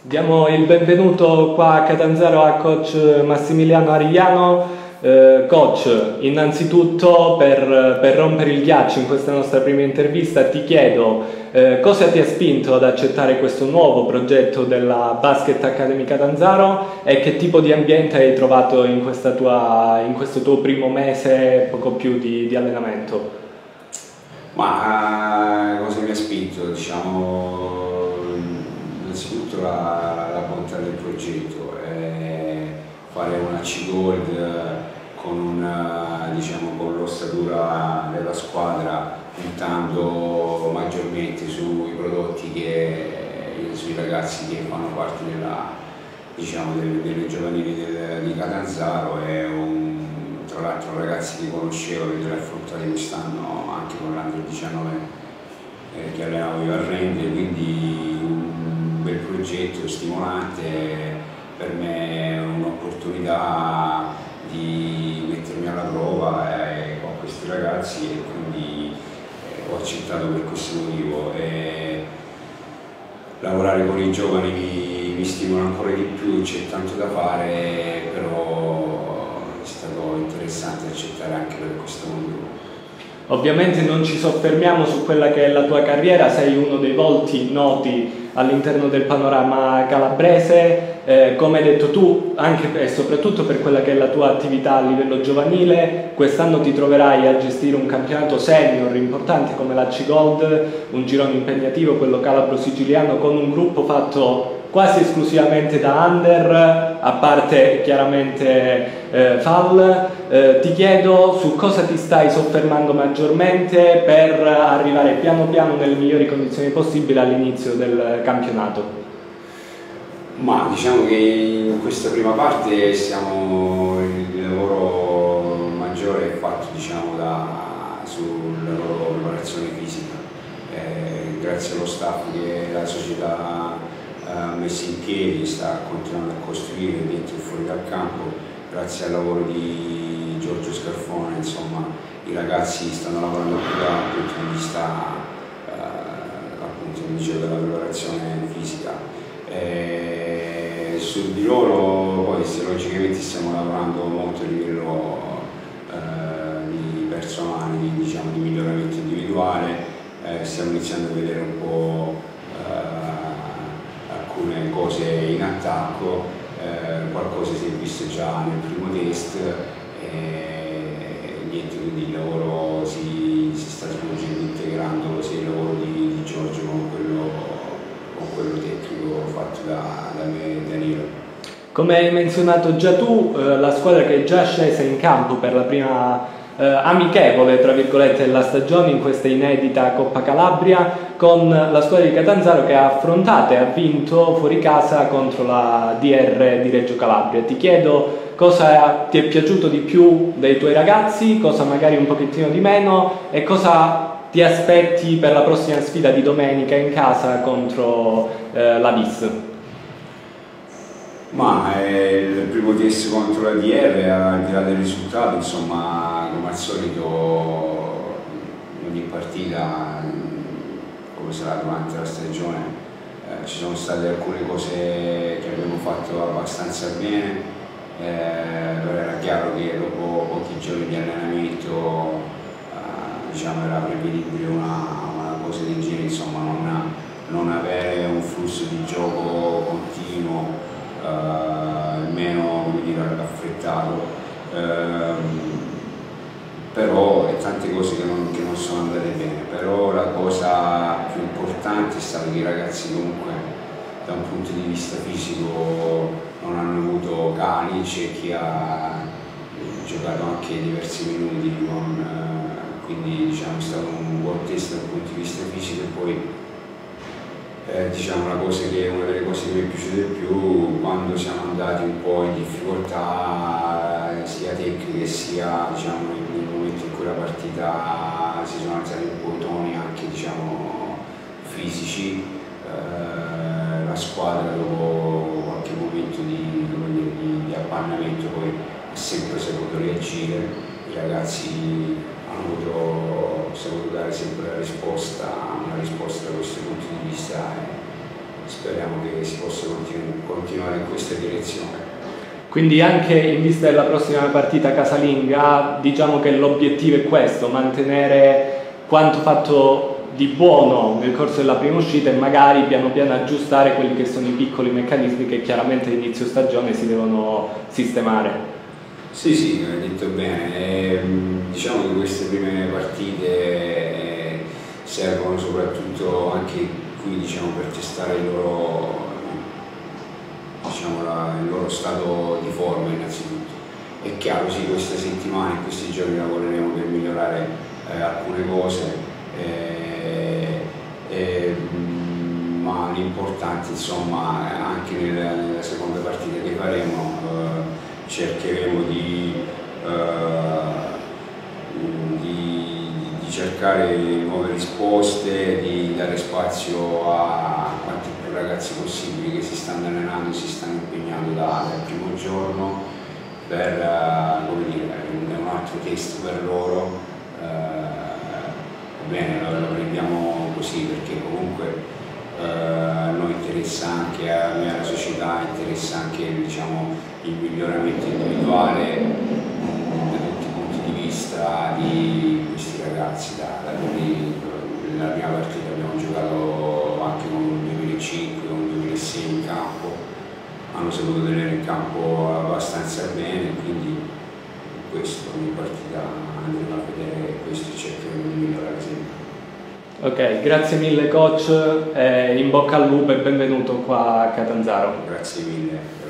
Diamo il benvenuto qua a Catanzaro a coach Massimiliano Arigliano. Eh, coach, innanzitutto per, per, rompere il ghiaccio in questa nostra prima intervista ti chiedo eh, cosa ti ha spinto ad accettare questo nuovo progetto della Basket Academy Catanzaro e che tipo di ambiente hai trovato in, tua, in questo tuo primo mese, poco più di, di allenamento? Ma eh, cosa mi ha spinto? Diciamo, innanzitutto la, la bontà del progetto, fare una C-Gold con, una, diciamo, con l'ossatura della squadra puntando maggiormente sui prodotti che sui ragazzi che fanno parte della, diciamo, delle, delle giovanili del, di Catanzaro è un, tra l'altro ragazzi che conoscevo che li ho affrontati quest'anno anche con l'Under 19 eh, che allenavo io a Rende quindi bel progetto stimolante per me è un'opportunità di mettermi alla prova eh, con questi ragazzi e quindi eh, ho accettato per questo motivo. E lavorare con i giovani mi, mi stimola ancora di più, c'è tanto da fare, però è stato interessante accettare anche per questo motivo. Ovviamente non ci soffermiamo su quella che è la tua carriera, sei uno dei volti noti all'interno del panorama calabrese, eh, come hai detto tu, anche e soprattutto per quella che è la tua attività a livello giovanile, quest'anno ti troverai a gestire un campionato senior importante come la C-Gold, un girone impegnativo, quello calabro-siciliano, con un gruppo fatto quasi esclusivamente da under, a parte chiaramente eh, Fall. Eh, ti chiedo su cosa ti stai soffermando maggiormente per arrivare piano piano nelle migliori condizioni possibili all'inizio del campionato. Ma diciamo che in questa prima parte siamo, il lavoro maggiore fatto diciamo, da, sulla loro preparazione fisica. Eh, grazie allo staff che la società ha messo in piedi, sta continuando a costruire dentro e fuori dal campo, grazie al lavoro di Giorgio Scarfone, insomma, i ragazzi stanno lavorando più da un punto di vista eh, appunto, dicevo, della preparazione fisica. Eh, su di loro poi logicamente stiamo lavorando molto a livello eh, di personale, di, diciamo, di miglioramento individuale, eh, stiamo iniziando a vedere un po' alcune cose in attacco, eh, qualcosa si è visto già nel primo test e niente, quindi il lavoro si, si sta svolgendo integrando sia il lavoro di, di Giorgio con quello, con quello, tecnico fatto da, da me e Danilo. Come hai menzionato già tu, eh, la squadra che è già scesa in campo per la prima eh, amichevole tra virgolette della stagione in questa inedita Coppa Calabria con la squadra di Catanzaro che ha affrontato e ha vinto fuori casa contro la DR di Reggio Calabria. Ti chiedo cosa ti è piaciuto di più dei tuoi ragazzi, cosa magari un pochettino di meno e cosa ti aspetti per la prossima sfida di domenica in casa contro eh, la Vis. Ma eh, il primo test contro la DR, al di là del risultato, insomma, come al solito ogni partita, come sarà durante la stagione, eh, ci sono state alcune cose che abbiamo fatto abbastanza bene, eh, però era chiaro che dopo pochi giorni di allenamento eh, diciamo, era prevedibile una, una, cosa del genere, insomma, non, non avere un flusso di gioco continuo eh, meno dire, affrettato, ehm, però e tante cose che non, che non, sono andate bene, però la cosa più importante è stata che i ragazzi comunque da un punto di vista fisico non hanno avuto cani, c'è chi ha giocato anche diversi minuti, con, eh, quindi diciamo, è stato un buon test dal punto di vista fisico e poi eh, diciamo una, che, una delle cose che mi è piaciuta di più quando siamo andati un po' in difficoltà sia tecniche sia diciamo, nel momento in cui la partita si sono alzati un po' i toni anche diciamo, fisici eh, la squadra dopo qualche momento di, di, di appannamento poi ha sempre saputo reagire. I ragazzi hanno avuto, dare sempre la risposta, una risposta da questo punto di vista e speriamo che si possa continu- continuare in questa direzione. Quindi anche in vista della prossima partita casalinga, diciamo che l'obiettivo è questo, mantenere quanto fatto di buono nel corso della prima uscita e magari piano piano aggiustare quelli che sono i piccoli meccanismi che chiaramente all'inizio stagione si devono sistemare. Sì, sì, hai detto bene. E, diciamo che queste prime partite eh, servono soprattutto anche qui diciamo, per testare il loro, diciamo, la, il loro stato di forma innanzitutto. È chiaro, sì, queste settimane, in questi giorni lavoreremo per migliorare eh, alcune cose. Eh, eh, ma l'importante insomma anche nella, nella, seconda partita che faremo eh, cercheremo di, eh, di, di, cercare nuove risposte, di dare spazio a quanti più ragazzi possibili che si stanno allenando, si stanno impegnando dal primo giorno per uh, dire, un altro test per loro. Uh, bene, lo, lo, prendiamo così perché comunque eh, a noi interessa anche, a me alla società interessa anche diciamo, il miglioramento individuale mm, da tutti i punti di questi ragazzi. Da, da noi, nella prima partita abbiamo giocato anche con il 2005, con il 2006 in campo, hanno saputo tenere il campo abbastanza bene, quindi questo ogni partita andremo a vedere questo e cercheremo di migliorare sempre. Ok, grazie mille coach, eh, in bocca al lupo e benvenuto qua a Catanzaro. Grazie mille.